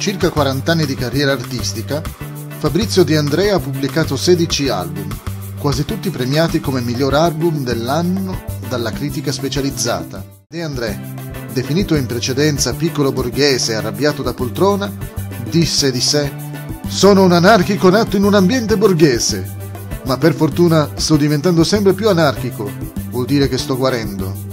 circa 40 anni di carriera artistica, Fabrizio De Andrea ha pubblicato 16 album, quasi tutti premiati come miglior album dell'anno dalla critica specializzata. De André, definito in precedenza piccolo borghese arrabbiato da poltrona, disse di sé Sono un anarchico nato in un ambiente borghese, ma per fortuna sto diventando sempre più anarchico, vuol dire che sto guarendo.